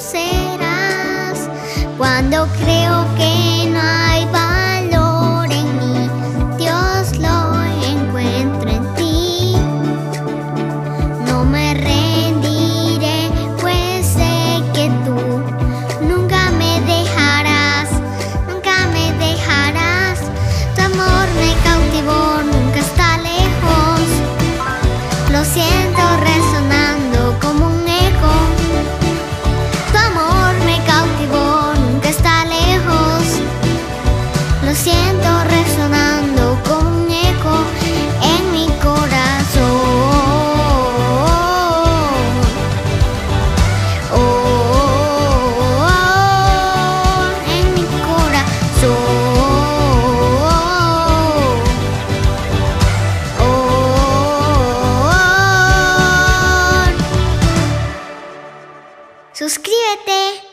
serás. Cuando creo que no siento resonando con eco en mi corazón. Oh, en mi corazón. Oh. oh Suscríbete.